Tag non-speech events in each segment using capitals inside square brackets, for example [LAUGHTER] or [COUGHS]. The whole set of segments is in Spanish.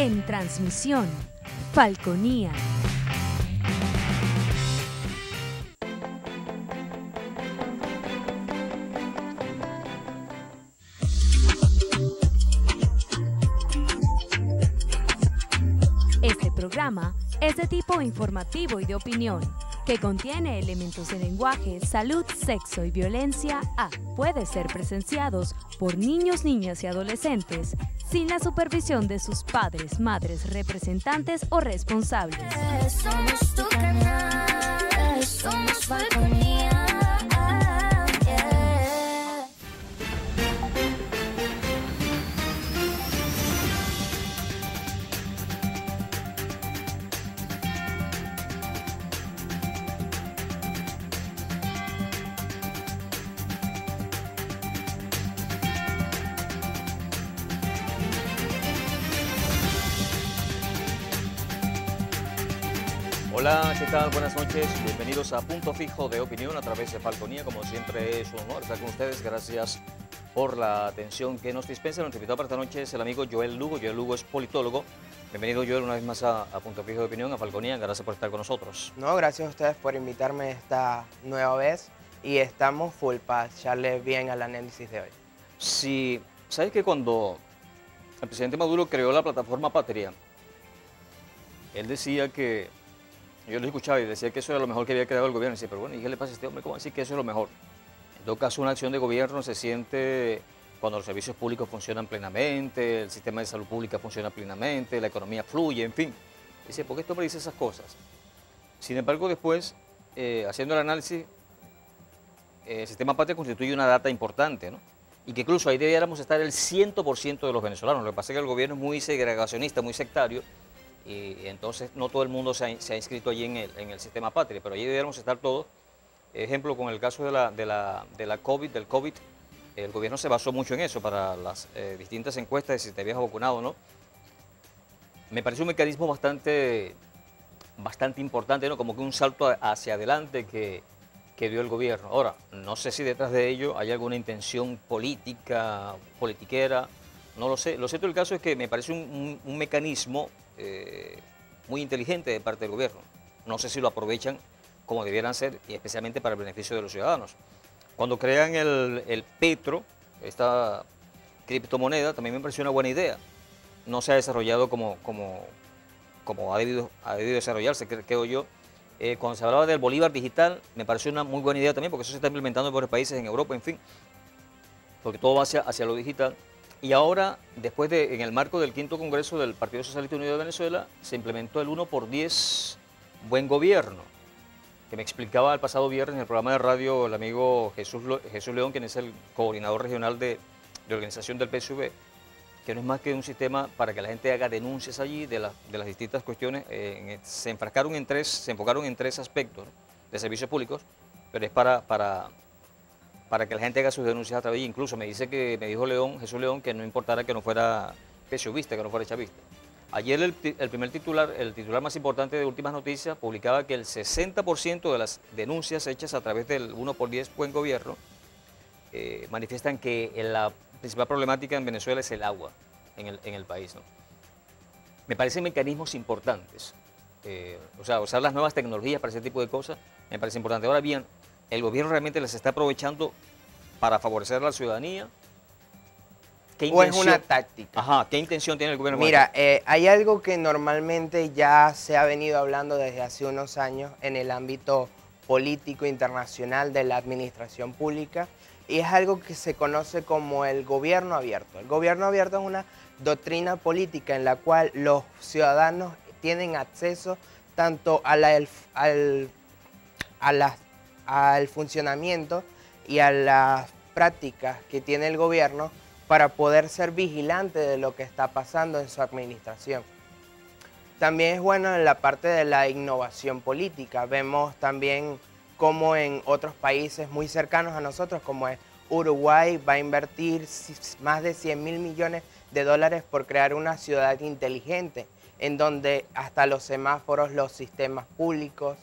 En transmisión, Falconía. Este programa es de tipo informativo y de opinión, que contiene elementos de lenguaje, salud, sexo y violencia A. Puede ser presenciados por niños, niñas y adolescentes sin la supervisión de sus padres, madres, representantes o responsables. Canal, somos tal? Buenas noches. Bienvenidos a Punto Fijo de Opinión a través de Falconía. Como siempre es un honor estar con ustedes. Gracias por la atención que nos dispensa. Nuestro invitado para esta noche es el amigo Joel Lugo. Joel Lugo es politólogo. Bienvenido Joel una vez más a, a Punto Fijo de Opinión, a Falconía. Gracias por estar con nosotros. No, gracias a ustedes por invitarme esta nueva vez y estamos full para echarle bien al análisis de hoy. Si, ¿sabes que cuando el presidente Maduro creó la plataforma Patria, él decía que, yo lo escuchaba y decía que eso era lo mejor que había creado el gobierno. Y decía, pero bueno, ¿y qué le pasa a este hombre? ¿Cómo decir que eso es lo mejor? En todo caso, una acción de gobierno se siente cuando los servicios públicos funcionan plenamente, el sistema de salud pública funciona plenamente, la economía fluye, en fin. Dice, ¿por qué este hombre dice esas cosas? Sin embargo, después, eh, haciendo el análisis, eh, el sistema patria constituye una data importante, ¿no? Y que incluso ahí debiéramos estar el 100% de los venezolanos. Lo que pasa es que el gobierno es muy segregacionista, muy sectario, y entonces no todo el mundo se ha, inscrito allí en el, en el sistema patria, pero allí debiéramos estar todos. Ejemplo, con el caso de la, de la, COVID, del COVID, el gobierno se basó mucho en eso para las eh, distintas encuestas de si te habías vacunado o no. Me parece un mecanismo bastante, bastante importante, ¿no? como que un salto hacia adelante que, que dio el gobierno. Ahora, no sé si detrás de ello hay alguna intención política, politiquera, no lo sé. Lo cierto del caso es que me parece un, un- un mecanismo eh, muy inteligente de parte del gobierno. No sé si lo aprovechan como debieran ser, y especialmente para el beneficio de los ciudadanos. Cuando crean el, Petro, esta criptomoneda, también me pareció una buena idea. No se ha desarrollado como, como, como ha, debido, ha debido desarrollarse, cre- creo yo. Eh, cuando se hablaba del Bolívar digital, me pareció una muy buena idea también, porque eso se está implementando en varios países en Europa, en fin, porque todo va hacia, hacia lo digital. Y ahora, después de, en el marco del quinto congreso del Partido Socialista Unido de Venezuela, se implementó el 1 por 10 buen gobierno, que me explicaba el pasado viernes en el programa de radio el amigo Jesús, Jesús León, quien es el coordinador regional de, de organización del PSV, que no es más que un sistema para que la gente haga denuncias allí de, las- de las distintas cuestiones. Eh, se enfrascaron en tres, se enfocaron en tres aspectos de servicios públicos, pero es para, para, para que la gente haga sus denuncias a través. Incluso me dice que me dijo León, Jesús León, que no importara que no fuera PSUvista, que no fuera chavista. Ayer el primer titular, el titular más importante de Últimas Noticias, publicaba que el 60% de las denuncias hechas a través del 1 por 10 buen gobierno eh, manifiestan que la principal problemática en Venezuela es el agua en el, en el país. ¿no? Me parecen mecanismos importantes. eh, o sea, usar las nuevas tecnologías para ese tipo de cosas me parece importante. Ahora bien, ¿el gobierno realmente les está aprovechando para favorecer a la ciudadanía? ¿Qué O es una táctica. Ajá, ¿qué intención tiene el gobierno? Mira, eh, hay algo que normalmente ya se ha venido hablando desde hace unos años en el ámbito político internacional de la administración pública y es algo que se conoce como el gobierno abierto. El gobierno abierto es una doctrina política en la cual los ciudadanos tienen acceso tanto a la- al, a la- al funcionamiento y a las prácticas que tiene el gobierno para poder ser vigilante de lo que está pasando en su administración. También es bueno en la parte de la innovación política. Vemos también cómo en otros países muy cercanos a nosotros, como es Uruguay, va a invertir más de 100 mil millones de dólares por crear una ciudad inteligente, en donde hasta los semáforos, los sistemas públicos,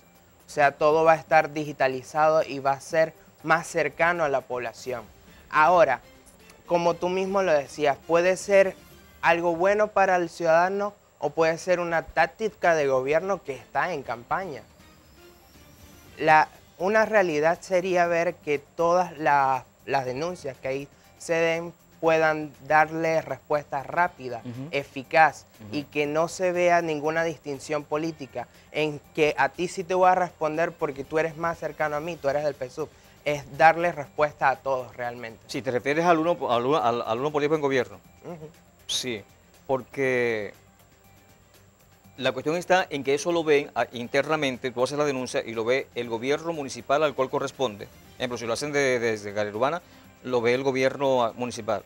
o sea, todo va a estar digitalizado y va a ser más cercano a la población. Ahora, como tú mismo lo decías, puede ser algo bueno para el ciudadano o puede ser una táctica de gobierno que está en campaña. La, una realidad sería ver que todas la- las denuncias que ahí se den puedan darle respuesta rápida, eficaz y que no se vea ninguna distinción política en que a ti sí te voy a responder porque tú eres más cercano a mí, tú eres del PSUV. Es darle respuesta a todos realmente. Si te refieres al uno, al uno, al, al uno político en gobierno, sí, porque la cuestión está en que eso lo ven ah, internamente, tú haces la denuncia y lo ve el gobierno municipal al cual corresponde. Por ejemplo, si lo hacen de- desde Galería Urbana, lo ve el gobierno municipal,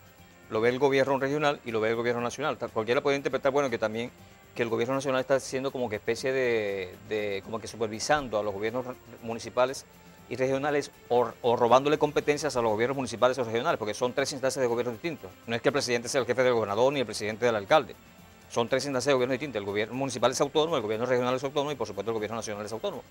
lo ve el gobierno regional y lo ve el gobierno nacional. Cualquiera puede interpretar, bueno, que también que el gobierno nacional está haciendo como que especie de, como que supervisando a los gobiernos municipales y regionales o, o robándole competencias a los gobiernos municipales o regionales, porque son tres instancias de gobierno distintos. No es que el presidente sea el jefe del gobernador ni el presidente del alcalde. Son tres instancias de gobierno distintas. El gobierno municipal es autónomo, el gobierno regional es autónomo y por supuesto el gobierno nacional es autónomo.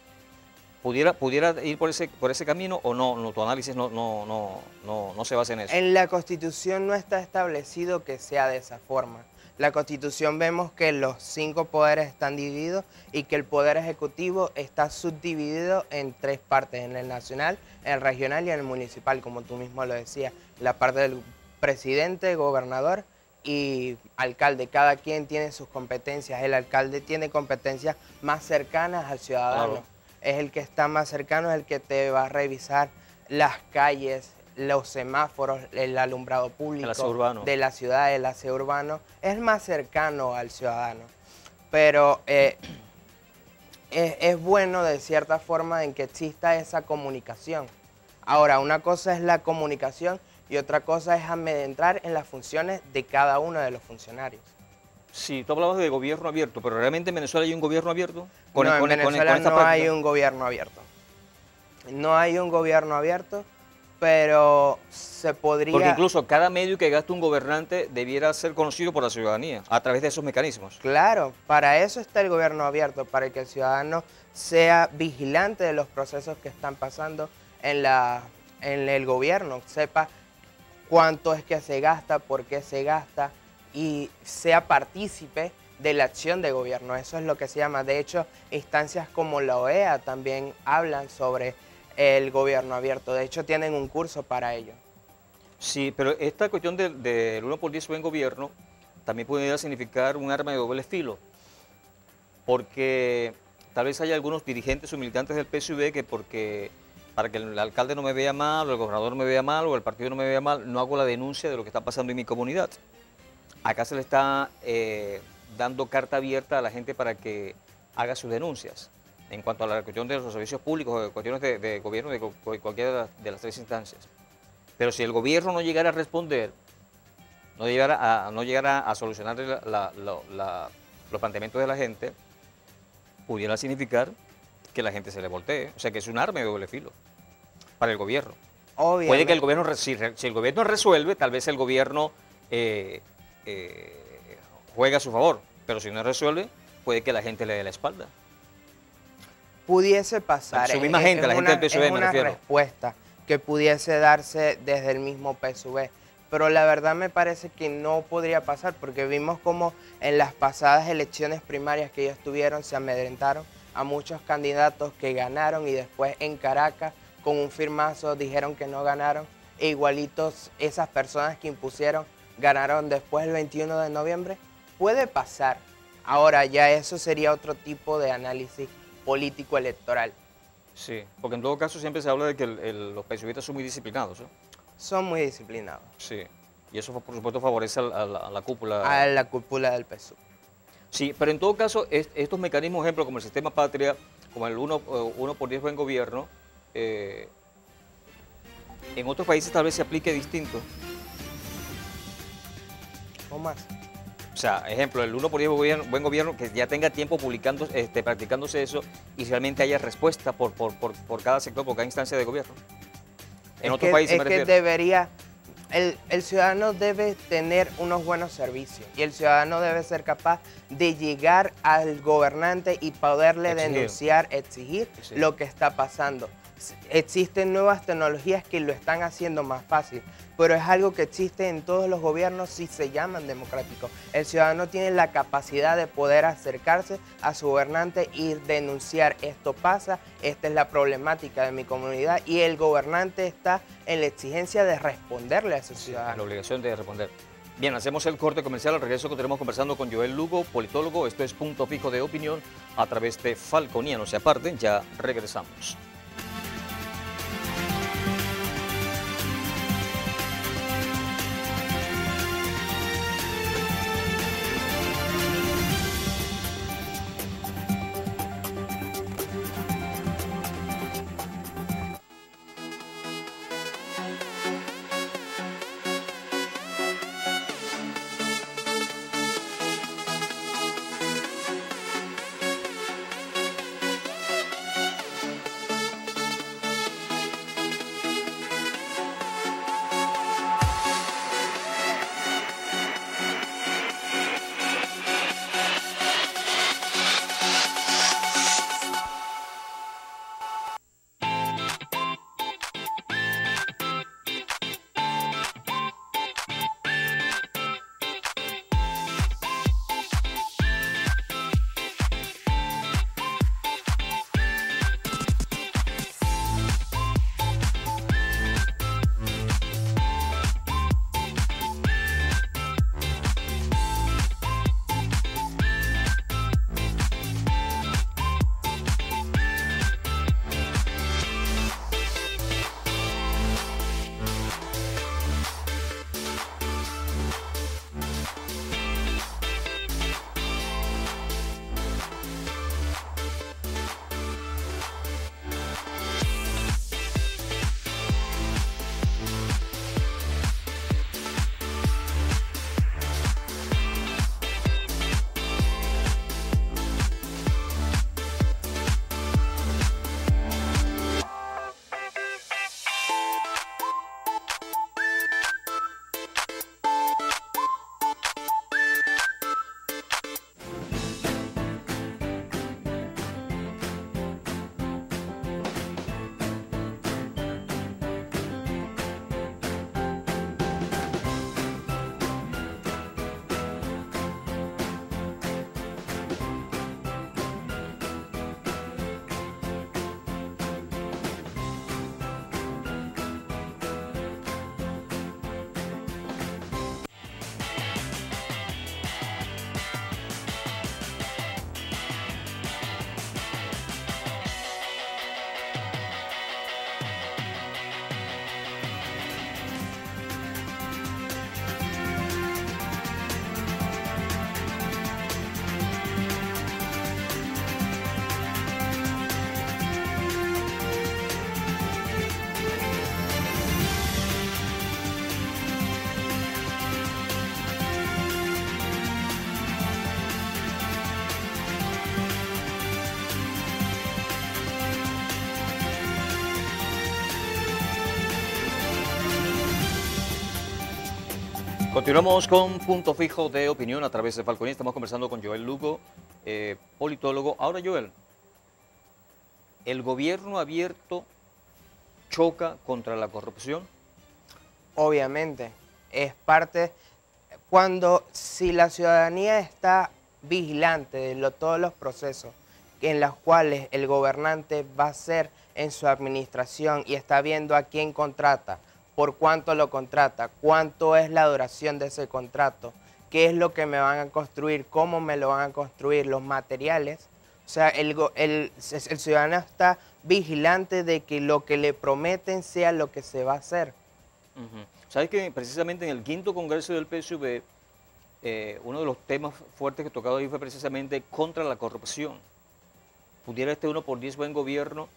¿Pudiera, pudiera ir por ese, por ese camino o no? no tu análisis no, no, no, no, no se basa en eso. En la Constitución no está establecido que sea de esa forma. La Constitución vemos que los cinco poderes están divididos y que el poder ejecutivo está subdividido en tres partes, en el nacional, en el regional y en el municipal, como tú mismo lo decías. La parte del presidente, gobernador y alcalde. Cada quien tiene sus competencias. El alcalde tiene competencias más cercanas al ciudadano. Claro. Es el que está más cercano, es el que te va a revisar las calles, los semáforos, el alumbrado público de la ciudad, el aseo urbano. Es más cercano al ciudadano. Pero eh, es, es bueno de cierta forma en que exista esa comunicación. Ahora, una cosa es la comunicación y otra cosa es amedrentar en las funciones de cada uno de los funcionarios. Sí, tú hablabas de gobierno abierto, pero ¿realmente en Venezuela hay un gobierno abierto? no, con- en con- Venezuela con no hay un gobierno abierto. No hay un gobierno abierto, pero se podría... Porque incluso cada medio que gaste un gobernante debiera ser conocido por la ciudadanía a través de esos mecanismos. Claro, para eso está el gobierno abierto, para que el ciudadano sea vigilante de los procesos que están pasando en, la, en el gobierno, sepa cuánto es que se gasta, por qué se gasta y sea partícipe de la acción de gobierno. Eso es lo que se llama. De hecho, instancias como la OEA también hablan sobre el gobierno abierto. De hecho, tienen un curso para ello. Sí, pero esta cuestión del del 1 por 10 buen gobierno también pudiera significar un arma de doble filo, porque tal vez haya algunos dirigentes o militantes del PSV que porque para que el alcalde no me vea mal, o el gobernador no me vea mal, o el partido no me vea mal, no hago la denuncia de lo que está pasando en mi comunidad. Acá se le está eh, dando carta abierta a la gente para que haga sus denuncias en cuanto a la cuestión de los servicios públicos, de cuestiones de, de gobierno de cu- cualquiera de las- de las tres instancias. Pero si el gobierno no llegara a responder, no llegara a, no llegara a solucionar la- la- la- la- los planteamientos de la gente, pudiera significar que la gente se le voltee. O sea, que es un arma de doble filo para el gobierno. Obviamente. Puede que el gobierno, si el gobierno resuelve, tal vez el gobierno eh, eh, juegue a su favor. Pero si no resuelve, puede que la gente le dé la espalda. pudiese pasar. Su misma es- gente, es la gente una- del PSV es me una refiero. respuesta que pudiese darse desde el mismo PSV. Pero la verdad me parece que no podría pasar porque vimos como en las pasadas elecciones primarias que ellos tuvieron se amedrentaron a muchos candidatos que ganaron y después en Caracas con un firmazo dijeron que no ganaron. E igualitos esas personas que impusieron ganaron después el 21 de noviembre. Puede pasar. Ahora ya eso sería otro tipo de análisis político electoral. Sí, porque en todo caso siempre se habla de que el- el- los PSVistas son muy disciplinados. ¿no? Son muy disciplinados. Sí. Y eso, por supuesto, favorece a la, a cúpula. A la cúpula del PSUV. Sí, pero en todo caso, es- estos mecanismos, ejemplo, como el sistema patria, como el 1 uno por 10 buen gobierno, eh, en otros países tal vez se aplique distinto. ¿O más? O sea, ejemplo, el 1 por 10 buen gobierno, buen gobierno, que ya tenga tiempo publicando, este, practicándose eso y realmente haya respuesta por, por, por, por cada sector, por cada instancia de gobierno. En es otros que, países es me que debería, el, el ciudadano debe tener unos buenos servicios y el ciudadano debe ser capaz de llegar al gobernante y poderle Exigir. denunciar, exigir Exigir. lo que está pasando. Existen nuevas tecnologías que lo están haciendo más fácil, pero es algo que existe en todos los gobiernos si se llaman democráticos. El ciudadano tiene la capacidad de poder acercarse a su gobernante y denunciar esto pasa, esta es la problemática de mi comunidad y el gobernante está en la exigencia de responderle a La ciudadano. obligación de responder. Bien, hacemos el corte comercial. Al regreso continuamos conversando con Joel Lugo, politólogo. Esto es Punto Fijo de Opinión a través de Falconía. No se aparten, ya regresamos. Continuamos con Punto Fijo de Opinión a través de Falconía. Estamos conversando con Joel Lugo, eh, politólogo. Ahora, Joel, ¿el gobierno abierto choca contra la corrupción? Obviamente, es parte, cuando si la ciudadanía está vigilante de lo- todos los procesos en los cuales el gobernante va a hacer en su administración y está viendo a quién contrata, por cuánto lo contrata, cuánto es la duración de ese contrato, qué es lo que me van a construir, cómo me lo van a construir, los materiales. O sea, el, ciudadano está vigilante de que lo que le prometen sea lo que se va a hacer. Sabes que precisamente en el quinto congreso del PSV, eh, uno de los temas fuertes que tocado ahí fue precisamente contra la corrupción. ¿Pudiera este uno por 10 buen gobierno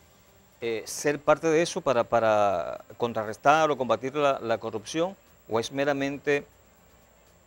eh, ser parte de eso para, para contrarrestar o combatir la, la corrupción? ¿O es meramente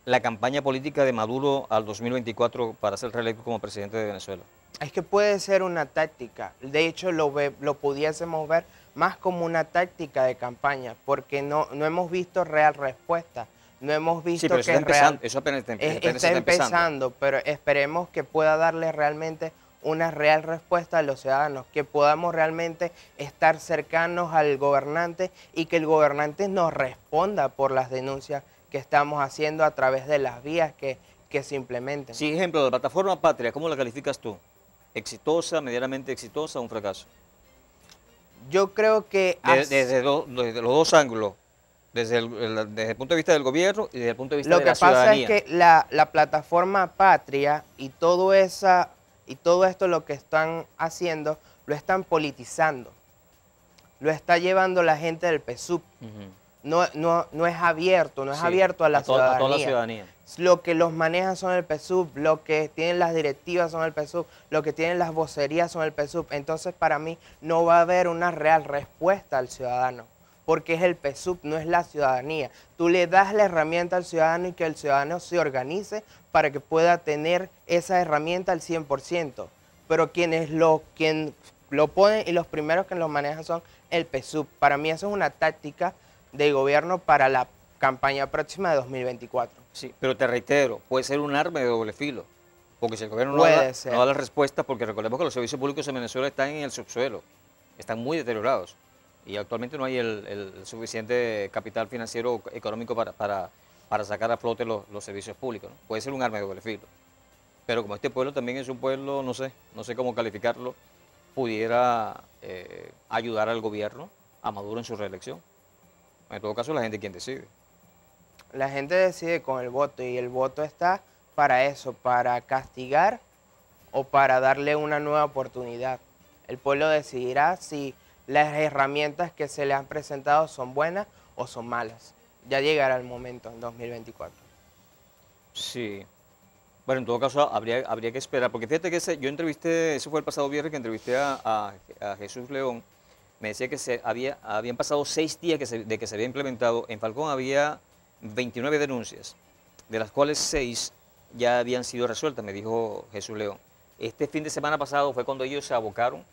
la campaña política de Maduro al 2024 para ser reelecto como presidente de Venezuela? Es que puede ser una táctica. De hecho, lo, ve- lo pudiésemos ver más como una táctica de campaña, porque no, no hemos visto real respuesta. No hemos visto Sí, pero eso que está es real- empezando. Eso apenas está, es- apenas está está empezando, pero esperemos que pueda darle realmente una real respuesta a los ciudadanos, que podamos realmente estar cercanos al gobernante y que el gobernante nos responda por las denuncias que estamos haciendo a través de las vías que, que se implementen. Sí, ejemplo, la plataforma Patria, ¿cómo la calificas tú? ¿Exitosa, medianamente exitosa o un fracaso? Yo creo que... Desde, desde los dos ángulos, desde el, el- desde el punto de vista del gobierno y desde el punto de vista Lo de que la pasa ciudadanía. es que la, la plataforma Patria y todo esa y todo esto lo que están haciendo lo están politizando. Lo está llevando la gente del PSUV. No, no, no es abierto, no es Sí, abierto a la to- a toda la ciudadanía. ciudadanía. Lo que los manejan son el PSUV, lo que tienen las directivas son el PSUV, lo que tienen las vocerías son el PSUV. Entonces, para mí, no va a haber una real respuesta al ciudadano, porque es el PSUV, no es la ciudadanía. Tú le das la herramienta al ciudadano y que el ciudadano se organice para que pueda tener esa herramienta al 100%. Pero quienes lo, quien lo ponen y los primeros que lo manejan son el PSUV. Para mí, eso es una táctica de gobierno para la campaña próxima de 2024. Sí, pero te reitero, puede ser un arma de doble filo. Porque si el gobierno no da, no da la respuesta, porque recordemos que los servicios públicos en Venezuela están en el subsuelo, están muy deteriorados. Y actualmente no hay el, el suficiente capital financiero económico para, para, para sacar a flote los, servicios públicos. Puede ser un arma de doble filo. Pero como este pueblo también es un pueblo, no sé, no sé cómo calificarlo, pudiera eh, ayudar al gobierno a Maduro en su reelección. En todo caso, la gente quien decide. La gente decide con el voto y el voto está para eso, para castigar o para darle una nueva oportunidad. El pueblo decidirá si las herramientas que se le han presentado son buenas o son malas. Ya llegará el momento en 2024. Sí. Bueno, en todo caso habría, habría que esperar, porque fíjate que ese- yo entrevisté, eso fue el pasado viernes que entrevisté a, Jesús León, me decía que se había, habían pasado seis días que de que se había implementado, en Falcón había 29 denuncias, de las cuales seis ya habían sido resueltas, me dijo Jesús León. Este fin de semana pasado fue cuando ellos se abocaron,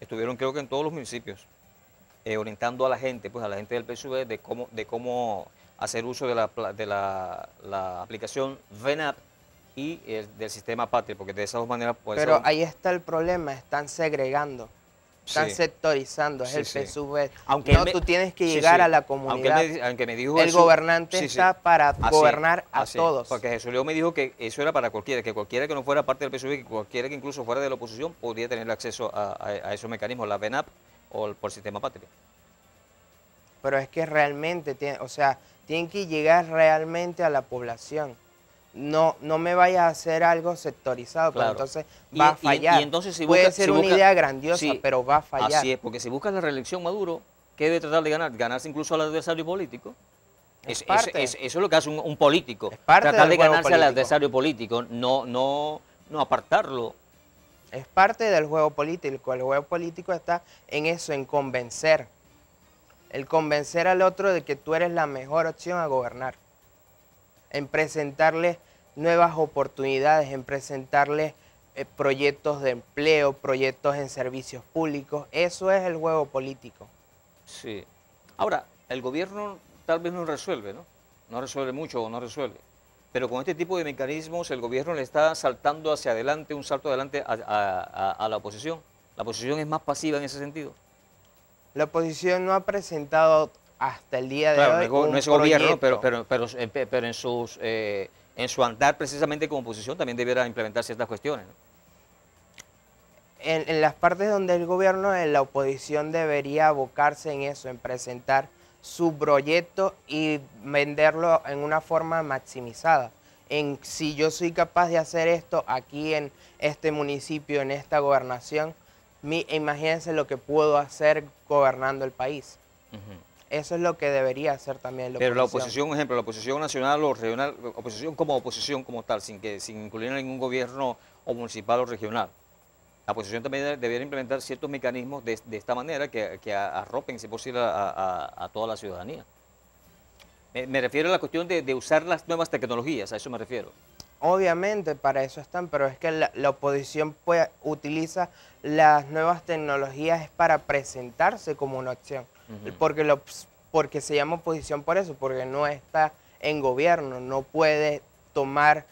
estuvieron creo que en todos los municipios, eh, orientando a la gente, pues a la gente del PSUV de cómo, de cómo hacer uso de la, de la, la aplicación VENAP y eh, del sistema Patria, porque de esas dos maneras puede Pero ahí está el problema, están segregando, están Sí. sectorizando, es Sí, el sí. PSUV. Aunque no, me- tú tienes que llegar a la Aunque, comunidad. me, aunque me dijo El Jesús- gobernante está para Así, gobernar a así, todos. Porque Jesús León me dijo que eso era para cualquiera, que cualquiera que no fuera parte del PSUV, que cualquiera que incluso fuera de la oposición, podría tener acceso a, a- a esos mecanismos, la VENAP o el, por sistema Patria. pero es que realmente, tiene, o sea, tienen que llegar realmente a la población. No, no me vayas a hacer algo sectorizado, pero Claro. entonces Y- va a y- y fallar. entonces si Puede busca- ser si una busca- idea grandiosa, Sí, pero va a fallar. Así es, porque si buscas la reelección Maduro, ¿qué debe tratar de ganar? Ganarse incluso al adversario político. Es parte. es- eso es lo que hace un, un político. Es parte tratar de ganarse al político. adversario político, no, no, no apartarlo. Es parte del juego político. El juego político está en eso, en convencer. El convencer al otro de que tú eres la mejor opción a gobernar. En presentarle nuevas oportunidades, en presentarle eh, proyectos de empleo, proyectos en servicios públicos. Eso es el juego político. Sí. Ahora, el gobierno tal vez no resuelve, ¿no? No resuelve mucho o no resuelve. Pero con este tipo de mecanismos el gobierno le está saltando hacia adelante, un salto adelante a- a la oposición. La oposición es más pasiva en ese sentido. La oposición no ha presentado hasta el día de Claro, no hoy un no es gobierno, pero, pero, pero, eh, pe- pero en, sus, eh, en su andar precisamente como oposición también debiera implementar ciertas cuestiones. ¿no? en, en las partes donde el gobierno, en la oposición debería abocarse en eso, en presentar su proyecto y venderlo en una forma maximizada. En si yo soy capaz de hacer esto aquí en este municipio, en esta gobernación, mi, imagínense lo que puedo hacer gobernando el país. Eso es lo que debería hacer también la Pero la oposición. oposición, por ejemplo, la oposición nacional o regional, oposición como oposición como tal, sin que sin incluir a ningún gobierno o municipal o regional. La oposición también debe- debería implementar ciertos mecanismos de, de esta manera que, arropen, si posible, a, a- a toda la ciudadanía. Me, me refiero a la cuestión de, de usar las nuevas tecnologías, a eso me refiero. Obviamente, para eso están, pero es que la, la oposición pues, utiliza las nuevas tecnologías es para presentarse como una opción. Porque, lo, porque se llama oposición por eso, porque no está en gobierno, no puede tomar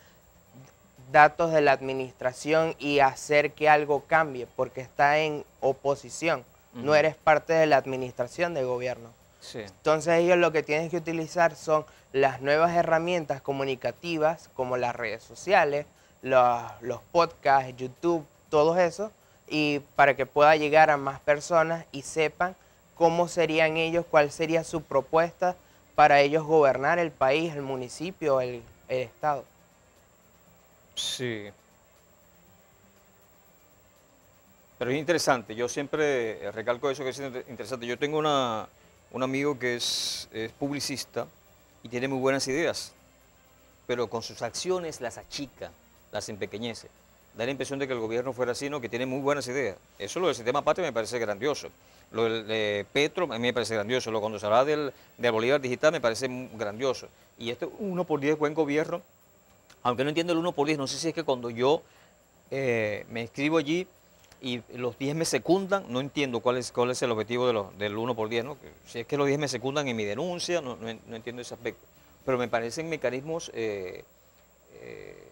datos de la administración y hacer que algo cambie, porque está en oposición, no eres parte de la administración del gobierno. Sí. Entonces ellos lo que tienen que utilizar son las nuevas herramientas comunicativas como las redes sociales, los, podcasts, YouTube, todo eso, y para que pueda llegar a más personas y sepan cómo serían ellos, cuál sería su propuesta para ellos gobernar el país, el municipio, el, estado. Sí. Pero es interesante, yo siempre recalco eso que es inter- interesante. Yo tengo una, un amigo que es publicista y tiene muy buenas ideas, pero con sus acciones las achica, las empequeñece. Da la impresión de que el gobierno fuera así, no, que tiene muy buenas ideas. Eso lo del sistema patria me parece grandioso. Lo del de Petro a mí me parece grandioso. Lo cuando se habla del, del Bolívar digital me parece grandioso. Y este uno por 10 buen gobierno, aunque no entiendo el 1 por 10, no sé si es que cuando yo eh, me inscribo allí y los 10 me secundan, no entiendo cuál es, cuál es el objetivo de los, del 1 por 10, ¿no? Si es que los 10 me secundan en mi denuncia, no, no no entiendo ese aspecto. Pero me parecen mecanismos eh, eh,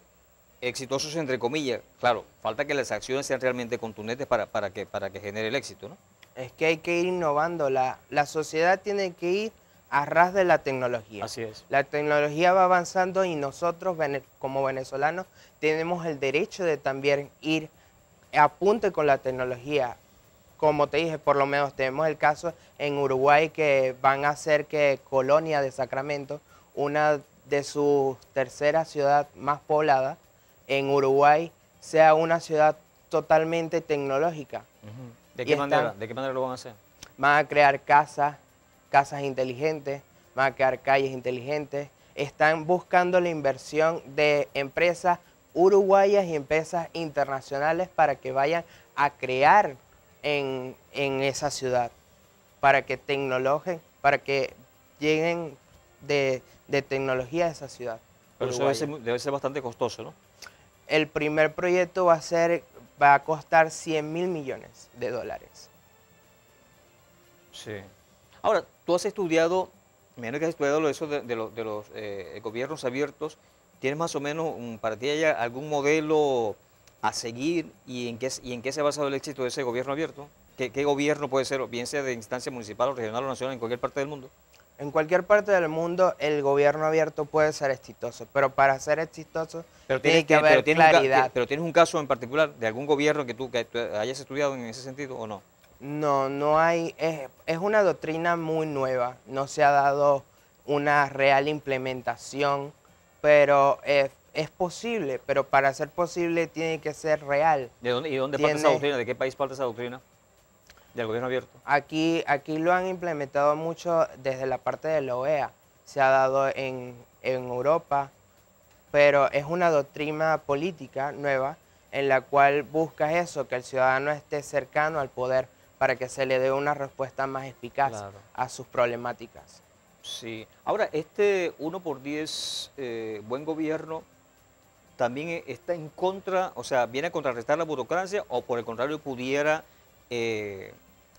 exitosos, entre comillas. Claro, falta que las acciones sean realmente contundentes para, para, que, para que genere el éxito, ¿no? Es que hay que ir innovando, la, la sociedad tiene que ir a ras de la tecnología. Así es. La tecnología va avanzando y nosotros como venezolanos tenemos el derecho de también ir a punte con la tecnología. Como te dije, por lo menos tenemos el caso en Uruguay que van a hacer que Colonia de Sacramento, una de sus terceras ciudades más pobladas en Uruguay, sea una ciudad totalmente tecnológica. ¿De qué, están- manera, ¿De qué manera lo van a hacer? van a crear casas, casas inteligentes, van a crear calles inteligentes. Están buscando la inversión de empresas uruguayas y empresas internacionales para que vayan a crear en, en esa ciudad, para que tecnologien, para que lleguen de, de tecnología a esa ciudad. Pero eso debe ser, muy- debe ser bastante costoso, ¿no? El primer proyecto va a ser, va a costar 100 mil millones de dólares. Sí. Ahora, tú has estudiado, me imagino que has estudiado lo- eso de, de los, de los eh, gobiernos abiertos. ¿Tienes más o menos un- para ti hay algún modelo a seguir y en qué, s- y en qué se ha basado el éxito de ese gobierno abierto? ¿Qué, qué gobierno puede ser, bien sea de instancia municipal o regional o nacional en cualquier parte del mundo? En cualquier parte del mundo el gobierno abierto puede ser exitoso, pero para ser exitoso tiene tienes que haber pero tienes un claridad. pero tienes un caso en particular de algún gobierno que tú, que tú hayas estudiado en ese sentido o no? No, no hay, es, es una doctrina muy nueva, no se ha dado una real implementación, pero es, es posible, pero para ser posible tiene que ser real. ¿De dónde, ¿Y de dónde parte esa Tiene- doctrina? ¿De qué país parte esa doctrina? Del gobierno abierto. Aquí, aquí lo han implementado mucho desde la parte de la OEA, se ha dado en, en Europa, pero es una doctrina política nueva en la cual busca eso, que el ciudadano esté cercano al poder para que se le dé una respuesta más eficaz Claro. a sus problemáticas. Sí. Ahora, este 1 por 10 eh, buen gobierno también e- está en contra, o sea, viene a contrarrestar la burocracia o por el contrario pudiera eh,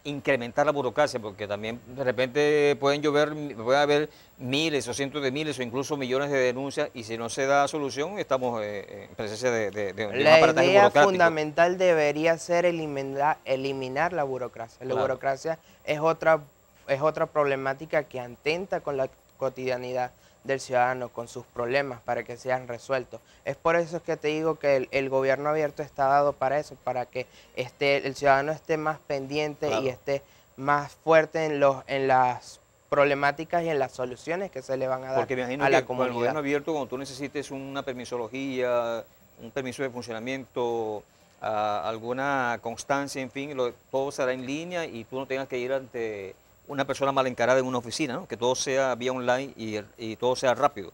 incrementar la burocracia, porque también de repente pueden llover, puede haber miles o cientos de miles o incluso millones de denuncias y si no se da solución estamos eh, en presencia de, de, de- un La idea fundamental debería ser eliminar, eliminar la burocracia. La Claro. burocracia es otra, es otra problemática que atenta con la cotidianidad del ciudadano, con sus problemas, para que sean resueltos. Es por eso que te digo que el, el gobierno abierto está dado para eso, para que esté, el ciudadano esté más pendiente Claro. y esté más fuerte en, los, en las problemáticas y en las soluciones que se le van a dar Porque me imagino a que la con el comunidad. gobierno abierto, cuando tú necesites una permisología, un permiso de funcionamiento, ah, alguna constancia, en fin, lo- todo será en línea y tú no tengas que ir ante una persona mal encarada en una oficina, ¿no? que todo sea vía online y, y todo sea rápido.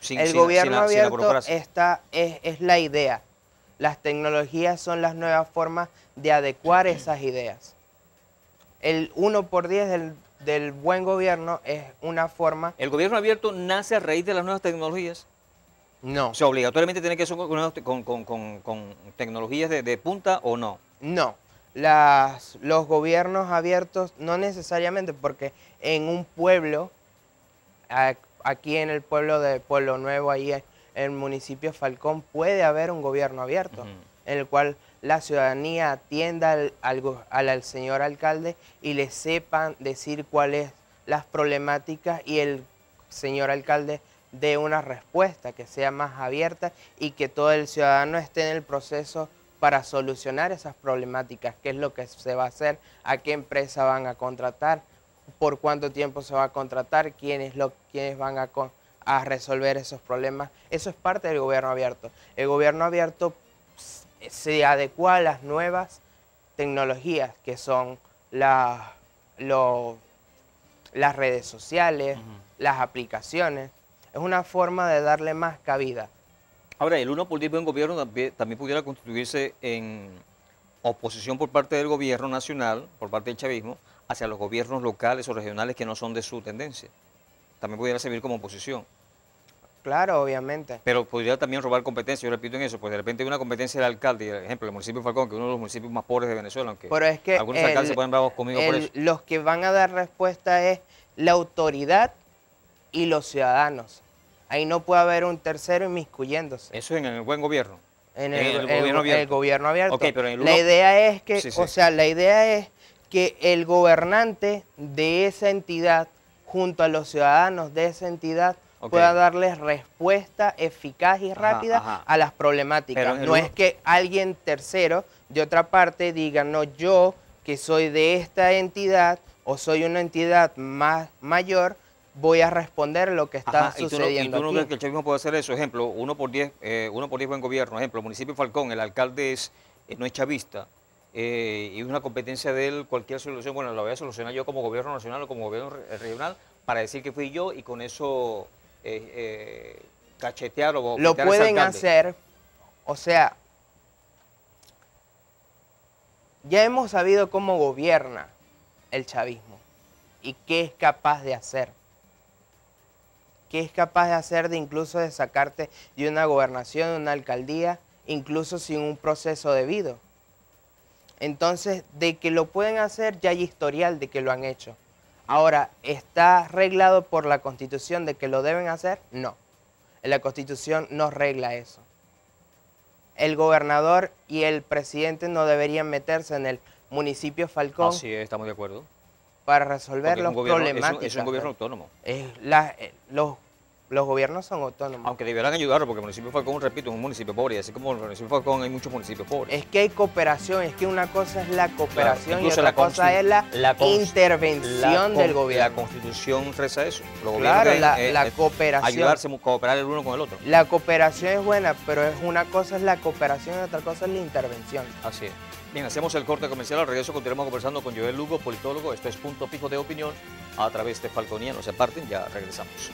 sin- el sin- gobierno sin abierto está, es, es la idea. Las tecnologías son las nuevas formas de adecuar esas ideas. El 1 por 10 del, del buen gobierno es una forma... El gobierno abierto nace a raíz de las nuevas tecnologías. No, O sea, obligatoriamente tiene que ser con, con- con- con- con tecnologías de, de punta o no. no. Las, los gobiernos abiertos no necesariamente porque en un pueblo, aquí en el pueblo de Pueblo Nuevo, ahí en- el municipio Falcón puede haber un gobierno abierto, en el cual la ciudadanía atienda al, al- al señor alcalde y le sepan decir cuáles las problemáticas y el señor alcalde dé una respuesta que sea más abierta y que todo el ciudadano esté en el proceso para solucionar esas problemáticas, qué es lo que se va a hacer, a qué empresa van a contratar, por cuánto tiempo se va a contratar, quiénes, lo, quiénes van a, con- a resolver esos problemas. Eso es parte del gobierno abierto. El gobierno abierto se adecua a las nuevas tecnologías que son la- lo- las redes sociales, las aplicaciones. Es una forma de darle más cabida. Ahora, el uno político en gobierno también, también pudiera constituirse en oposición por parte del gobierno nacional, por parte del chavismo, hacia los gobiernos locales o regionales que no son de su tendencia. También pudiera servir como oposición. Claro, obviamente. Pero podría también robar competencia, yo repito en eso, pues de repente hay una competencia del alcalde, por ejemplo, el municipio de Falcón, que es uno de los municipios más pobres de Venezuela, aunque Pero es que algunos alcaldes se pueden bravos conmigo por eso. los que van a dar respuesta es la autoridad y los ciudadanos. Ahí no puede haber un tercero inmiscuyéndose. Eso en el buen gobierno. En el, el el- gobierno el abierto. gobierno abierto. Ok, pero en el la idea es que, Sí, sí. o sea, la idea es que el gobernante de esa entidad, junto a los ciudadanos de esa entidad, pueda darles respuesta eficaz y rápida ajá. a las problemáticas. El No uno- es que alguien tercero de otra parte diga, no, yo que soy de esta entidad o soy una entidad más mayor, voy a responder lo que está Ajá, y tú no, y sucediendo tú no aquí. crees que el chavismo puede hacer eso. Ejemplo, uno por 10, eh, uno por 10 buen gobierno. Ejemplo, municipio de Falcón, el alcalde es, eh, no es chavista. eh, y una competencia de él, cualquier solución, bueno, la voy a solucionar yo como gobierno nacional o como gobierno re- regional para decir que fui yo y con eso eh, cachetear o lo pueden hacer, o sea, ya hemos sabido cómo gobierna el chavismo y qué es capaz de hacer. Qué es capaz de hacer de incluso de sacarte de una gobernación, de una alcaldía, incluso sin un proceso debido. Entonces, de que lo pueden hacer, ya hay historial de que lo han hecho. Ahora, ¿está arreglado por la Constitución de que lo deben hacer? No. La Constitución no regla eso. El gobernador y el presidente no deberían meterse en el municipio Falcón Así es, estamos de acuerdo. Para resolver es los gobierno- es un- problemáticas. Es un gobierno autónomo. Es la- eh, los, los gobiernos son autónomos. Aunque deberán ayudarlo, porque el municipio de Falcón, repito, es un municipio pobre. Y así como el municipio de Falcón hay muchos municipios pobres. Es que hay cooperación, es que una cosa es la cooperación y otra la cosa es la, intervención La del con- La gobierno. constitución reza eso. Los gobiernos Claro, la, eh, eh, cooperación. Ayudarse, cooperar el uno con el otro. La cooperación es buena, pero es una cosa es la cooperación y otra cosa es la intervención. Así es. Bien, hacemos el corte comercial. Al regreso continuamos conversando con Joel Lugo, politólogo. Esto es Punto Fijo de Opinión a través de Falconía. No se aparten, ya regresamos.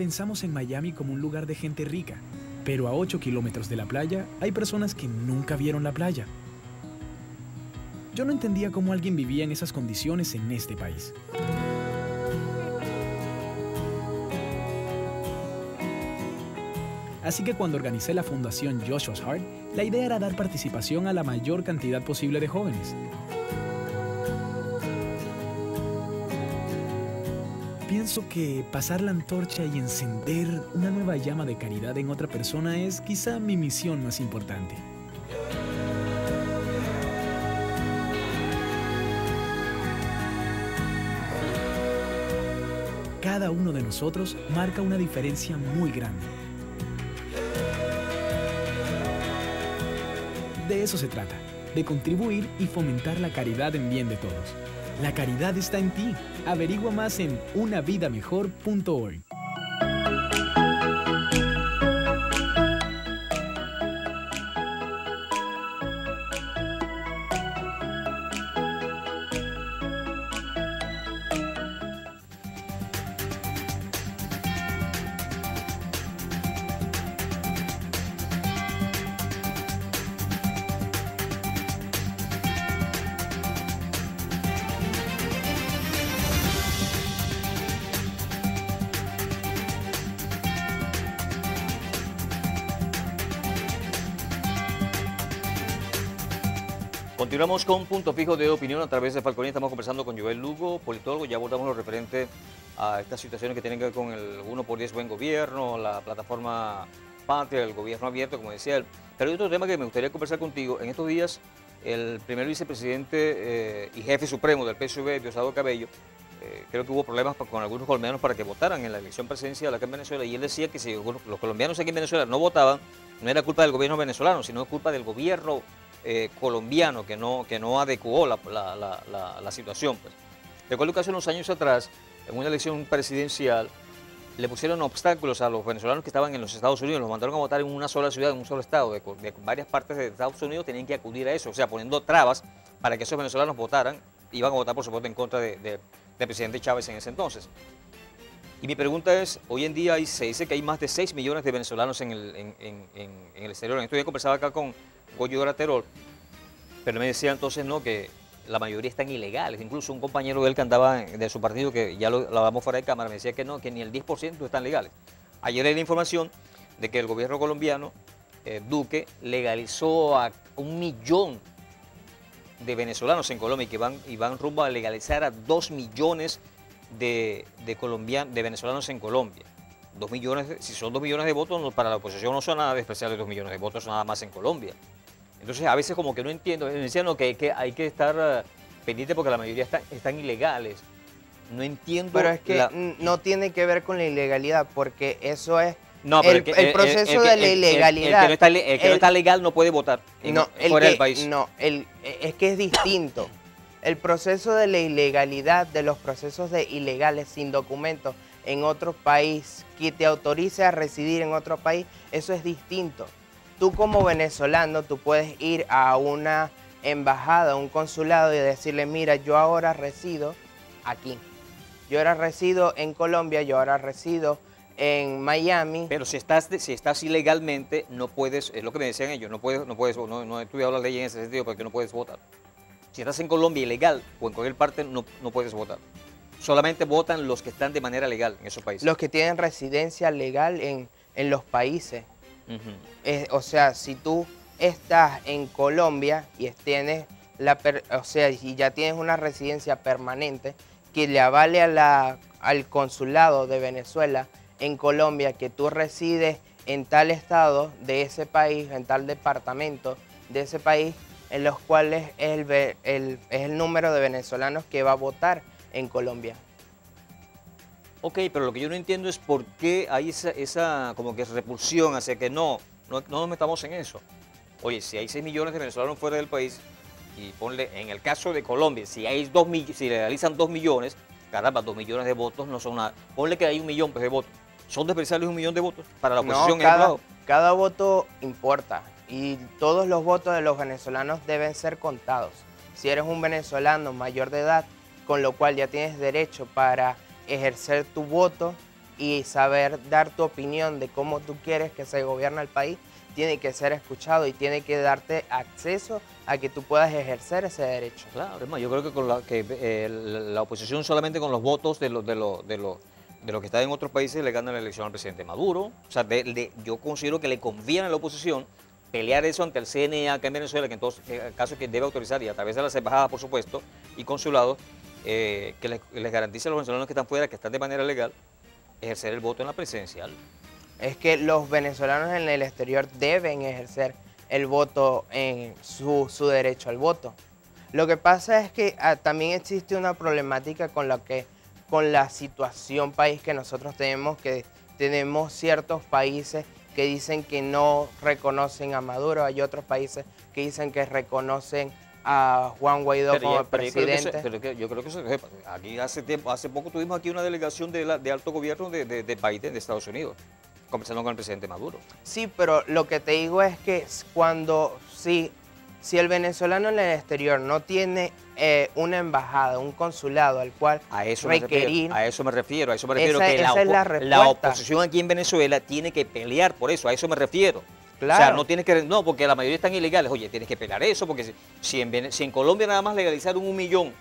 Pensamos en Miami como un lugar de gente rica, pero a 8 kilómetros de la playa hay personas que nunca vieron la playa. Yo no entendía cómo alguien vivía en esas condiciones en este país. Así que cuando organicé la fundación Joshua's Heart, la idea era dar participación a la mayor cantidad posible de jóvenes. Pienso que pasar la antorcha y encender una nueva llama de caridad en otra persona es quizá mi misión más importante. Cada uno de nosotros marca una diferencia muy grande. De eso se trata, de contribuir y fomentar la caridad en bien de todos. La caridad está en ti. Averigua más en unavidamejor.org. Continuamos con Punto Fijo de Opinión a través de Falconía. Estamos conversando con Joel Lugo, politólogo. Ya abordamos lo referente a estas situaciones que tienen que ver con el 1 por 10 Buen Gobierno, la plataforma Patria, el gobierno abierto, como decía él. Pero hay otro tema que me gustaría conversar contigo. En estos días, el primer vicepresidente eh, y jefe supremo del PSV, Diosdado Cabello, eh, creo que hubo problemas con algunos colombianos para que votaran en la elección presidencial acá en Venezuela y él decía que si los colombianos aquí en Venezuela no votaban, no era culpa del gobierno venezolano, sino culpa del gobierno eh, colombiano que no, que no adecuó la, la- la- situación. Pues. Recuerdo que hace unos años atrás, en una elección presidencial, le pusieron obstáculos a los venezolanos que estaban en los Estados Unidos, los mandaron a votar en una sola ciudad, en un solo estado, de, de varias partes de Estados Unidos tenían que acudir a eso, o sea, poniendo trabas para que esos venezolanos votaran, iban a votar por supuesto en contra de- de- del presidente Chávez en ese entonces. Y mi pregunta es, hoy en día se dice que hay más de 6 millones de venezolanos en el, en, en- el exterior. Días conversaba acá con Goyo Graterol, pero me decía entonces no que la mayoría están ilegales. Incluso un compañero de él que andaba de su partido, que ya lo, hablamos fuera de cámara, me decía que no, que ni el 10% están legales. Ayer leí la información de que el gobierno colombiano, eh, Duque, legalizó a un millón de venezolanos en Colombia y que van, y van rumbo a legalizar a dos millones de, de, colombian- de venezolanos en Colombia. Dos millones, si son dos millones de votos, para la oposición no son nada de especial dos millones de votos, nada más en Colombia. Entonces a veces como que no entiendo, me decían no, que, que hay que estar eh, pendiente porque la mayoría están, están ilegales. No entiendo. Pero es que la- no tiene que ver con la ilegalidad, porque eso es no, pero el- que- el proceso de la el- ilegalidad, que no está, le- el que no está legal no puede votar en- no, el fuera del país. No, el, es que es distinto. El proceso de la ilegalidad, de los procesos de ilegales sin documentos en otro país, que te autorice a residir en otro país, eso es distinto. Tú como venezolano, tú puedes ir a una embajada, a un consulado y decirle, mira, yo ahora resido aquí. Yo ahora resido en Colombia, yo ahora resido en Miami. Pero si estás, si estás ilegalmente, no puedes, es lo que me decían ellos, no puedes, no puedes, no, no he estudiado la ley en ese sentido porque no puedes votar. Si estás en Colombia ilegal o en cualquier parte, no, no puedes votar. Solamente votan los que están de manera legal en esos países. los que tienen residencia legal en, en los países. Eh, o sea, si tú estás en Colombia y es- tienes la o sea, y ya tienes una residencia permanente que le avale al consulado de Venezuela en Colombia que tú resides en tal estado de ese país, en tal departamento de ese país, en los cuales es el- es el número de venezolanos que va a votar en Colombia. Ok, pero lo que yo no entiendo es por qué hay esa, esa como que repulsión hacia que no, no, no nos metamos en eso. Oye, si hay 6 millones de venezolanos fuera del país, y ponle, en el caso de Colombia, si hay dos si legalizan 2 millones, caramba, 2 millones de votos no son nada. Ponle que hay un millón pues, de votos. ¿Son despreciables un millón de votos para la No, oposición? en otro cada, cada voto importa y todos los votos de los venezolanos deben ser contados. Si eres un venezolano mayor de edad, con lo cual ya tienes derecho para ejercer tu voto y saber dar tu opinión de cómo tú quieres que se gobierna el país, tiene que ser escuchado y tiene que darte acceso a que tú puedas ejercer ese derecho. Claro, yo creo que, eh, la, oposición solamente con los votos de los de los de los de los que están en otros países le gana la elección al presidente Maduro. O sea, yo considero que le conviene a la oposición pelear eso ante el CNE acá en Venezuela, que en todo eh, caso que debe autorizar y a través de las embajadas, por supuesto, y consulados, eh, que les, garantice a los venezolanos que están fuera, que están de manera legal, ejercer el voto en la presidencial. es que los venezolanos en el exterior deben ejercer el voto en su, su derecho al voto. Lo que pasa es que ah, también existe una problemática con la que con la situación país que nosotros tenemos, que tenemos ciertos países que dicen que no reconocen a Maduro, hay otros países que dicen que reconocen a Juan Guaidó Pero como ya- pero yo creo que eso- presidente. pero yo creo que eso se. Aquí hace tiempo, hace poco tuvimos aquí una delegación de, la- de alto gobierno de, de, de Biden, de Estados Unidos, conversando con el presidente Maduro. Sí, pero lo que te digo es que cuando, sí, si el venezolano en el exterior no tiene eh, una embajada, un consulado al cual A eso, me requerir, refiero, a eso me refiero, a eso me refiero, Esa- que la, es la oposición aquí en Venezuela tiene que pelear por eso, a eso me refiero. O sea, no tienes que, no, porque la mayoría están ilegales, oye, tienes que pelear eso, porque si, en, si en Colombia nada más legalizaron un millón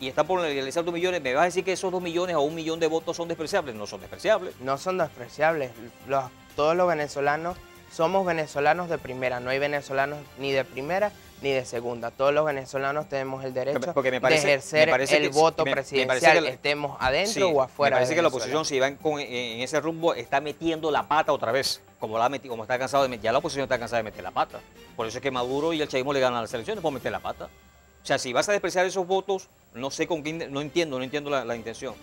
y están por legalizar dos millones, ¿me vas a decir que esos dos millones o un millón de votos son despreciables? No son despreciables. no son despreciables. Los- todos los venezolanos somos venezolanos de primera, no hay venezolanos ni de primera ni de segunda. Todos los venezolanos tenemos el derecho porque me parece- de ejercer me parece el que- voto me- me presidencial, que estemos adentro Sí, o afuera. Me parece de que la oposición, si van con, en, ese rumbo, está metiendo la pata otra vez. Como, la meti- como está cansado de meter. Ya la oposición está cansada de meter la pata. Por eso es que Maduro y el chavismo le ganan las elecciones por meter la pata. O sea, si vas a despreciar esos votos, no sé con quién. No entiendo, no entiendo la, la intención.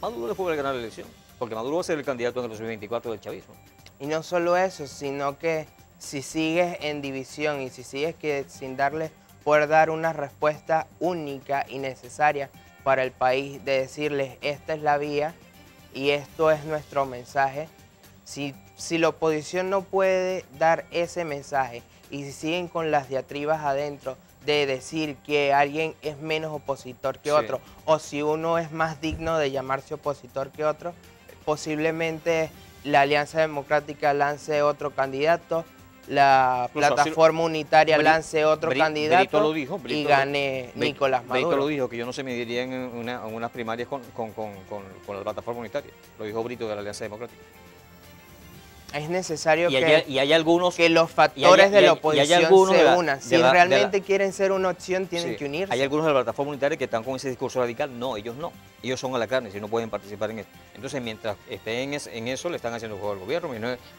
Maduro le puede ganar la elección. Porque Maduro va a ser el candidato en el 2024 del chavismo. Y no solo eso, sino que si sigues en división y si sigues que sin darle poder dar una respuesta única y necesaria para el país, de decirles esta es la vía y esto es nuestro mensaje, si, si la oposición no puede dar ese mensaje y si siguen con las diatribas adentro de decir que alguien es menos opositor que Sí. otro o si uno es más digno de llamarse opositor que otro, posiblemente la Alianza Democrática lance otro candidato, la Incluso así- plataforma unitaria Bri- lance otro Bri- candidato Brito lo dijo, y Brito gane Nicolás Brito Maduro. lo dijo, que yo no se mediría en, una- en unas primarias con, con- con- con- la plataforma unitaria. Lo dijo Brito de la Alianza Democrática. Es necesario Y que, hay, y hay algunos que los y hay- factores y de la y oposición algunos se unan. Si la- de la- realmente quieren ser una opción, tienen Sí. que unirse. Hay algunos de la plataforma unitaria que están con ese discurso radical. No, ellos no. Ellos son a la carne, si no pueden participar en esto. Entonces, mientras estén en, es- en eso, le están haciendo juego al gobierno.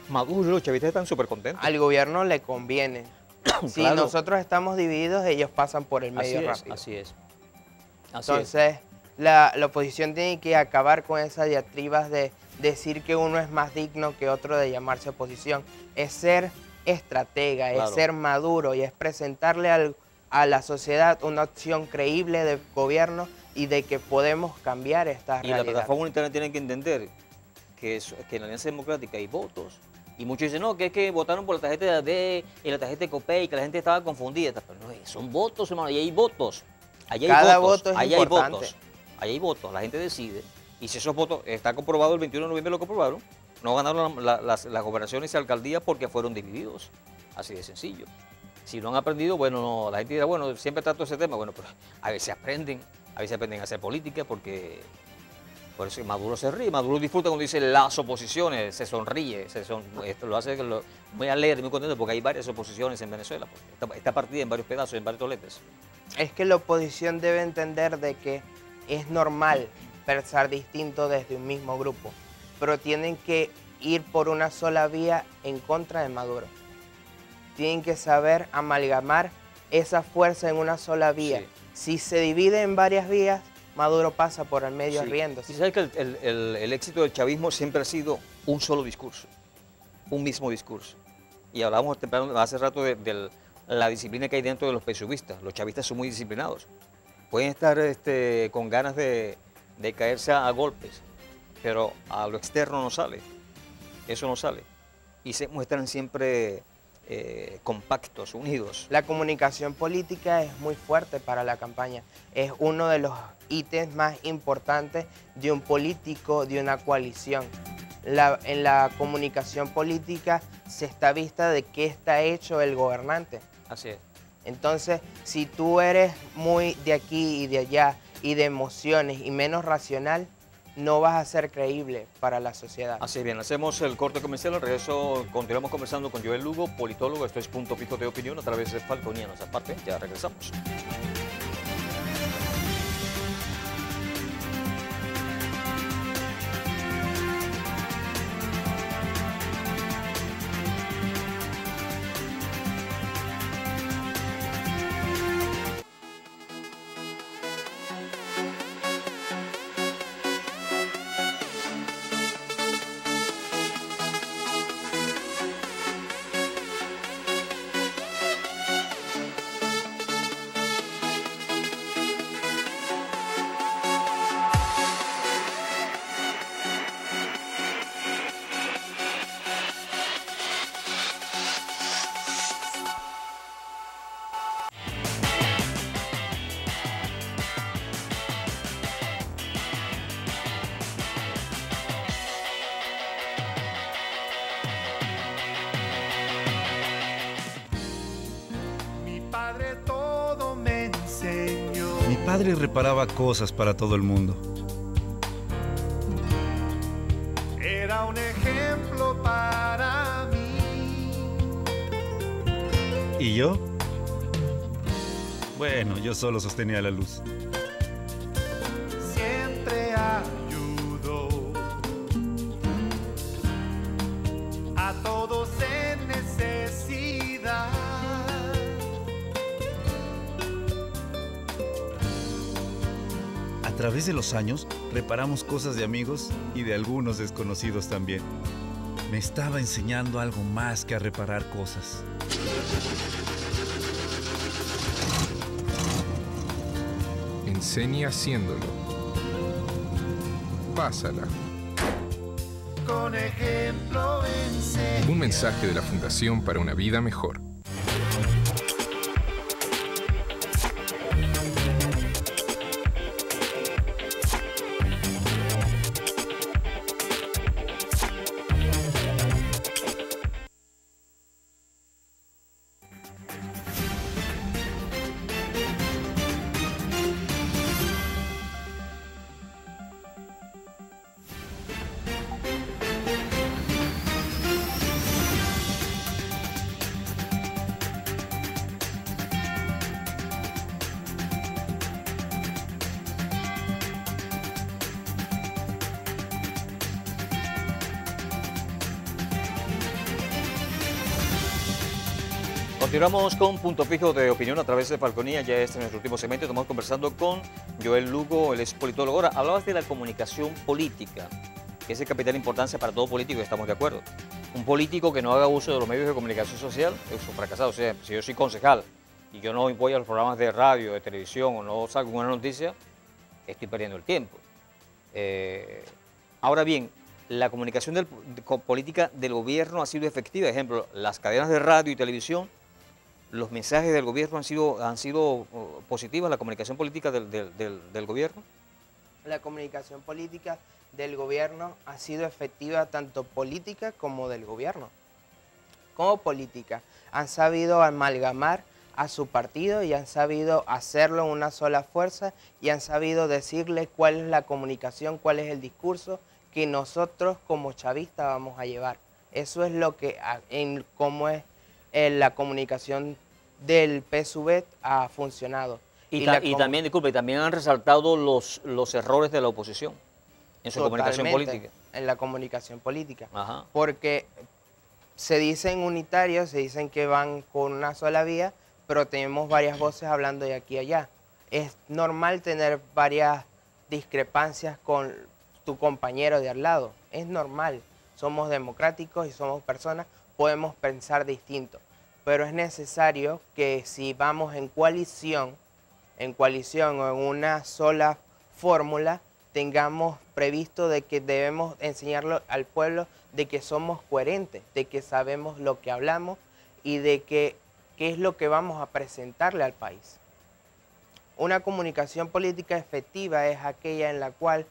Maduro los chavistas están súper contentos. Al gobierno le conviene. [COUGHS] si Claro. nosotros estamos divididos, ellos pasan por el Así medio es, rápido. así es. Así es. Entonces, la, la oposición tiene que acabar con esas diatribas de decir que uno es más digno que otro de llamarse oposición. Es ser estratega, Claro. es ser maduro y es presentarle al- a la sociedad una opción creíble de gobierno y de que podemos cambiar esta Y la realidad. plataforma unitaria tiene que entender que, es- que en la Alianza Democrática hay votos. Y muchos dicen, no, que es que votaron por la tarjeta de AD y la tarjeta de COPEI, y que la gente estaba confundida. Pero no, son votos, hermano, y hay votos. Allí hay Cada votos, voto es ahí hay importante. votos. Ahí hay votos, la gente decide. Y si esos votos, está comprobado el 21 de noviembre, lo comprobaron, no ganaron la- la- las, las gobernaciones y alcaldías porque fueron divididos. Así de sencillo. Si no han aprendido, bueno, no, la gente dirá, bueno, siempre trato ese tema. Bueno, pero a veces aprenden, a veces aprenden a hacer política porque Maduro se ríe, Maduro disfruta cuando dice las oposiciones, se sonríe, esto lo hace muy alegre, muy contento porque hay varias oposiciones en Venezuela. Está, está partida en varios pedazos, en varios toletes. Es que la oposición debe entender de que es normal pensar distinto desde un mismo grupo, pero tienen que ir por una sola vía en contra de Maduro. Tienen que saber amalgamar esa fuerza en una sola vía. Sí. Si se divide en varias vías, Maduro pasa por el medio Sí. riéndose. Y sabes que el, el- el- el éxito del chavismo siempre ha sido un solo discurso, un mismo discurso. Y hablábamos temprano, hace rato de, de la disciplina que hay dentro de los PSUvistas. Los chavistas son muy disciplinados. Pueden estar este, con ganas de, de caerse a, a golpes, pero a lo externo no sale. Eso no sale. Y se muestran siempre eh, compactos, unidos. La comunicación política es muy fuerte para la campaña. Es uno de los ítems más importantes de un político, de una coalición. La- en la comunicación política se está vista de qué está hecho el gobernante. Así es. Entonces, si tú eres muy de aquí y de allá y de emociones y menos racional, no vas a ser creíble para la sociedad. Así bien, hacemos el corte comercial, al regreso continuamos conversando con Joel Lugo, politólogo, esto es Punto Pico de Opinión a través de Falconianos. Aparte, ya regresamos. Padre reparaba cosas para todo el mundo. Era un ejemplo para mí. ¿Y yo? Bueno, yo solo sostenía la luz. Través de los años, reparamos cosas de amigos y de algunos desconocidos también. Me estaba enseñando algo más que a reparar cosas. Enseña haciéndolo. Pásala. Con ejemplo enseña. Un mensaje de la Fundación para una vida mejor. Continuamos con Punto Fijo de Opinión a través de Falconía. Ya este es nuestro último segmento. Estamos conversando con Joel Lugo, él es politólogo. Ahora, hablabas de la comunicación política, que es de capital importancia para todo político estamos de acuerdo. Un político que no haga uso de los medios de comunicación social es un fracasado. O sea, si yo soy concejal y yo no voy a los programas de radio, de televisión o no salgo con una noticia, estoy perdiendo el tiempo. Eh, ahora bien, la comunicación política del gobierno ha sido efectiva. Ejemplo, las cadenas de radio y televisión, los mensajes del gobierno han sido, han sido uh, positivas, la comunicación política del, del- gobierno. La comunicación política del gobierno ha sido efectiva tanto política como del gobierno. Como política, han sabido amalgamar a su partido y han sabido hacerlo en una sola fuerza y han sabido decirle cuál es la comunicación, cuál es el discurso que nosotros como chavistas vamos a llevar. Eso es lo que, en cómo es eh, la comunicación del PSV ha funcionado. Y, la ta- y también, disculpe, también han resaltado los, los errores de la oposición en su comunicación política. En la comunicación política. Ajá. Porque se dicen unitarios, se dicen que van con una sola vía, pero tenemos varias voces hablando de aquí a allá. Es normal tener varias discrepancias con tu compañero de al lado. Es normal. Somos democráticos y somos personas, podemos pensar distinto. Pero es necesario que si vamos en coalición, en coalición o en una sola fórmula, tengamos previsto de que debemos enseñarlo al pueblo de que somos coherentes, de que sabemos lo que hablamos y de que qué es lo que vamos a presentarle al país. Una comunicación política efectiva es aquella en la cual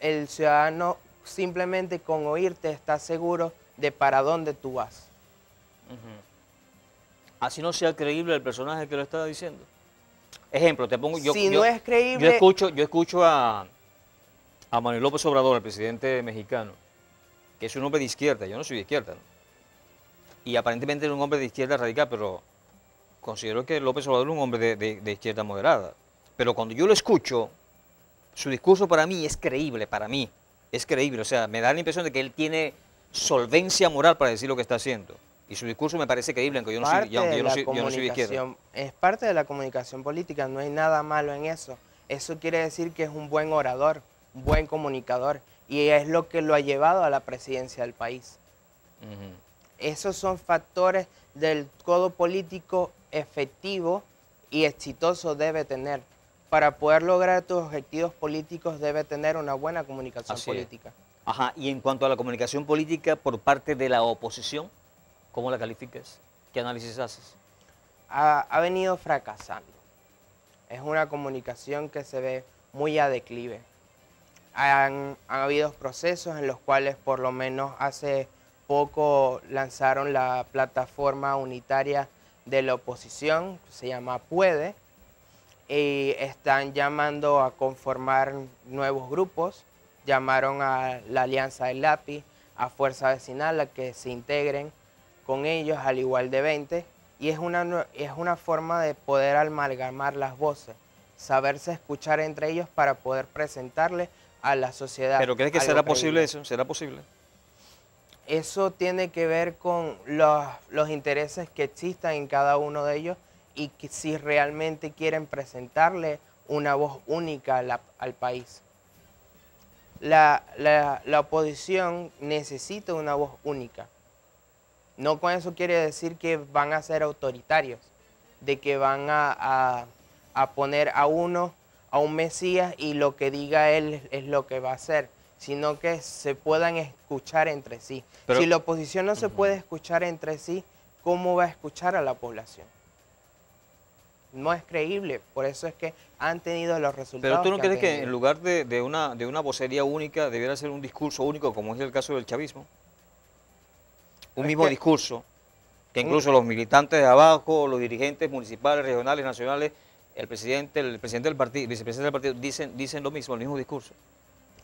el ciudadano simplemente con oírte está seguro de para dónde tú vas. Así no sea creíble el personaje que lo está diciendo. Ejemplo, te pongo yo. Si yo- no es creíble- Yo escucho, yo escucho a, a Manuel López Obrador, el presidente mexicano, que es un hombre de izquierda. Yo no soy de izquierda. ¿no? Y aparentemente es un hombre de izquierda radical, pero considero que López Obrador es un hombre de, de- de izquierda moderada. Pero cuando yo lo escucho, su discurso para mí es creíble, para mí. Es creíble. O sea, me da la impresión de que él tiene solvencia moral para decir lo que está haciendo. Y su discurso me parece creíble, aunque yo no soy, parte aunque yo no soy, yo no soy de izquierda. es parte de la comunicación política, no hay nada malo en eso. Eso quiere decir que es un buen orador, un buen comunicador, y es lo que lo ha llevado a la presidencia del país. Esos son factores del codo político efectivo y exitoso debe tener. Para poder lograr tus objetivos políticos debe tener una buena comunicación Así es. política. Ajá, y en cuanto a la comunicación política por parte de la oposición, ¿cómo la calificas? ¿Qué análisis haces? ha, ha venido fracasando. Es una comunicación que se ve muy a declive. Han, han habido procesos en los cuales por lo menos hace poco lanzaron la plataforma unitaria de la oposición, se llama Puede, y están llamando a conformar nuevos grupos. Llamaron a la Alianza del Lápiz, a Fuerza Vecinal, a que se integren con ellos, al igual de 20, Y es una, es una forma de poder amalgamar las voces, saberse escuchar entre ellos para poder presentarle a la sociedad. ¿Pero crees que será creíble. posible eso? ¿Será posible? Eso tiene que ver con los, los intereses que existan en cada uno de ellos y que si realmente quieren presentarle una voz única la- al país. La, la- la oposición necesita una voz única. No con eso quiere decir que van a ser autoritarios, de que van a, a- a poner a uno, a un Mesías y lo que diga él es, lo que va a hacer, sino que se puedan escuchar entre sí. Pero- si la oposición no se puede escuchar entre sí, ¿cómo va a escuchar a la población? No es creíble, por eso es que han tenido los resultados. Pero tú no crees que en lugar de, de una, de una vocería única debiera ser un discurso único, como es el caso del chavismo? Un mismo que- discurso, que un- incluso los militantes de abajo, los dirigentes municipales, regionales, nacionales, el presidente, el presidente del partido, vicepresidente del partido, dicen, dicen lo mismo, el mismo discurso.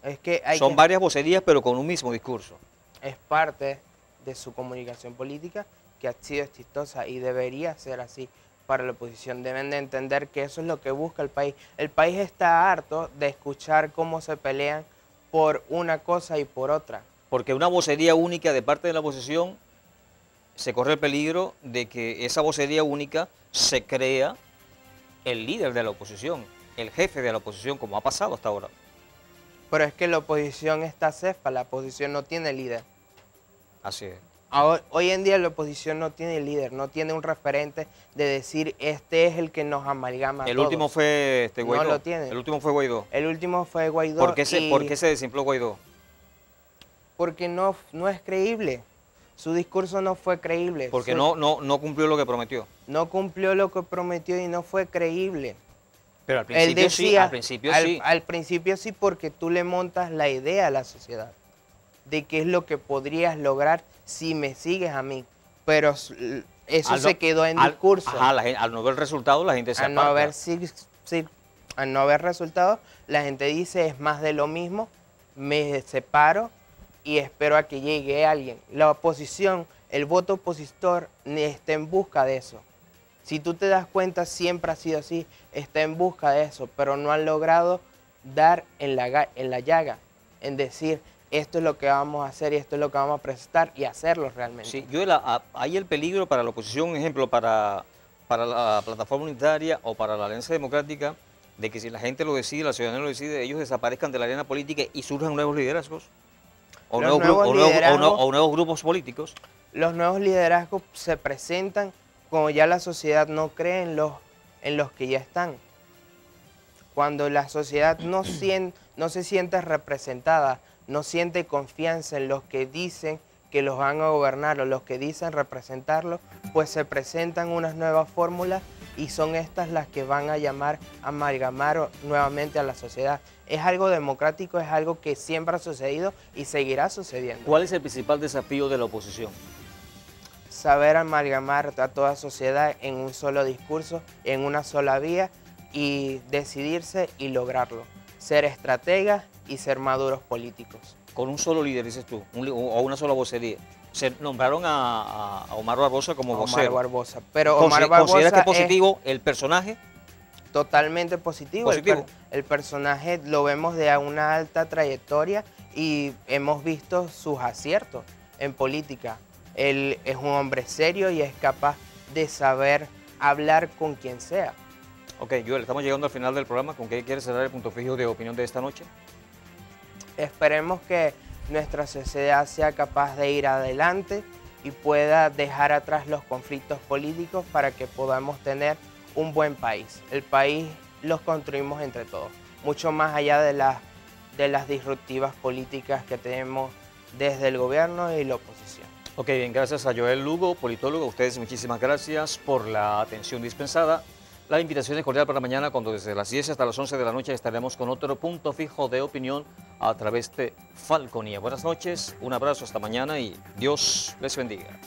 Es que hay Son que- varias vocerías, pero con un mismo discurso. es parte de su comunicación política que ha sido exitosa y debería ser así para la oposición. Deben de entender que eso es lo que busca el país. El país está harto de escuchar cómo se pelean por una cosa y por otra. Porque una vocería única de parte de la oposición se corre el peligro de que esa vocería única se crea el líder de la oposición, el jefe de la oposición, como ha pasado hasta ahora. Pero es que la oposición está cefa, la oposición no tiene líder. Así es. Ahora- Hoy en día la oposición no tiene líder, no tiene un referente de decir este es el que nos amalgama. a El todos". último fue este No Guaidó. lo tiene. El último fue Guaidó. El último fue Guaidó. ¿Por qué, se, y- por qué se desinfló Guaidó? Porque no, no es creíble. Su discurso no fue creíble. Porque Su- no, no, no cumplió lo que prometió. no cumplió lo que prometió y no fue creíble. Pero al principio sí, al principio al, sí. al principio sí porque tú le montas la idea a la sociedad de qué es lo que podrías lograr si me sigues a mí. Pero eso Al no- se quedó en al- discurso. Ajá, la al no ver resultados, la gente se al no haber si- al no haber resultados, la gente dice es más de lo mismo, me separo y espero a que llegue alguien. La oposición, el voto opositor está en busca de eso. Si tú te das cuenta, siempre ha sido así, está en busca de eso, pero no han logrado dar en la, en la llaga, en decir esto es lo que vamos a hacer y esto es lo que vamos a presentar y hacerlo realmente. Sí, yo hay el peligro para la oposición, ejemplo, para, para la plataforma unitaria o para la Alianza Democrática, de que si la gente lo decide, la ciudadanía lo decide, ellos desaparezcan de la arena política y surjan nuevos liderazgos. O nuevos, gru- nuevos o nuevos- o liderazgos- nuevos- o nuevos grupos políticos. los nuevos liderazgos se presentan cuando ya la sociedad no cree en los, en los que ya están. Cuando la sociedad no, [CLEARS THROAT] sien- no se siente representada, no siente confianza en los que dicen que los van a gobernar o los que dicen representarlos, pues se presentan unas nuevas fórmulas y son estas las que van a llamar a amalgamar nuevamente a la sociedad. Es algo democrático, es algo que siempre ha sucedido y seguirá sucediendo. ¿Cuál es el principal desafío de la oposición? saber amalgamar a toda sociedad en un solo discurso, en una sola vía y decidirse y lograrlo. Ser estrategas y ser maduros políticos. Con un solo líder, dices tú, un o una sola vocería. Se nombraron a, Omar Barbosa como Omar vocero. Barbosa. Pero Consi- Omar Barbosa ¿Consideras que es positivo el personaje? totalmente positivo. El per- Positivo. El, personaje lo vemos de una alta trayectoria y hemos visto sus aciertos en política. Él es un hombre serio y es capaz de saber hablar con quien sea. Ok, Joel, estamos llegando al final del programa. ¿Con qué quieres cerrar el punto fijo de opinión de esta noche? Esperemos que nuestra sociedad sea capaz de ir adelante y pueda dejar atrás los conflictos políticos para que podamos tener un buen país. El país los construimos entre todos, mucho más allá de las, de las disruptivas políticas que tenemos desde el gobierno y la oposición. Ok, bien, gracias a Joel Lugo, politólogo. Ustedes muchísimas gracias por la atención dispensada. La invitación es cordial para mañana cuando desde las 10 hasta las 11 de la noche estaremos con otro punto fijo de opinión a través de Falconía. Buenas noches, un abrazo hasta mañana y Dios les bendiga.